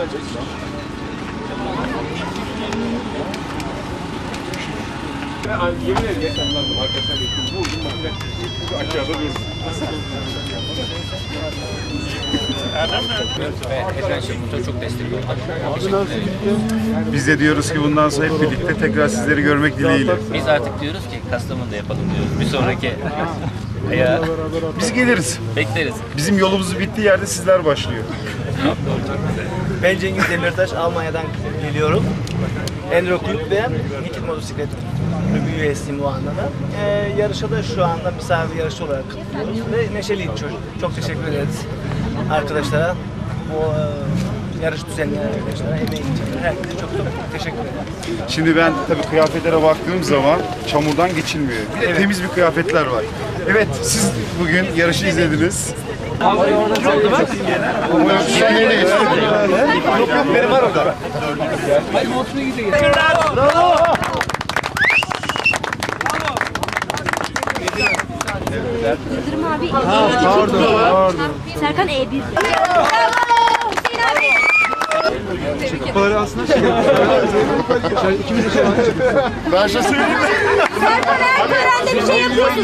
olacak. Yemin ederim yaşanlandım. Biz de diyoruz ki bundan sonra hep birlikte tekrar sizleri görmek dileğiyle. Biz artık diyoruz ki Kastamonu'da yapalım diyoruz. Bir sonraki ayağı Biz geliriz. bekleriz. Bizim yolumuzun bittiği yerde sizler başlıyor. Ben Cengiz Demirtaş, Almanya'dan geliyorum. Enduro Kulüp ve Nikit Motosiklet Kulübü üyesiyim bu anda da. Ee, yarışa da şu anda misafir yarışı olarak katılıyoruz ve neşeliyim çocuk. Çok teşekkür ederiz arkadaşlara. Bu e, yarış düzenleyen arkadaşlara, emeği için herkese çok çok teşekkür ederim. Şimdi ben tabii kıyafetlere baktığım zaman çamurdan geçilmiyor. Bir de temiz bir kıyafetler var. Evet siz bugün yarışı izlediniz. Benim var orada. Yıldırım abi. Ha, pardon, pardon. Serkan E1. Bravo! Hüseyin abi. Ben şey söyleyeyim mi? Serkan her törende bir şey yapıyorsun.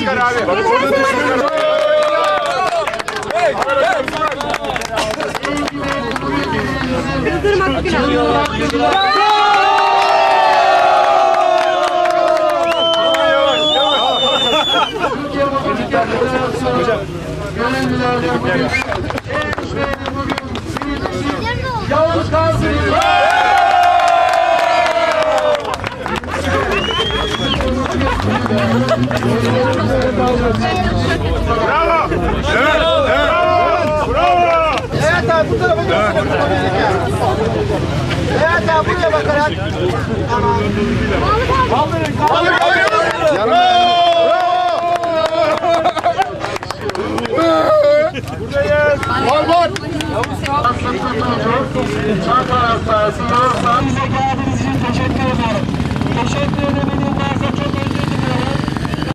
Geçen sefer... Yıldırım Akgül Evet abi bu tarafa göstereyim. Evet. Abi buraya bakarak. Bize geldiğiniz için teşekkür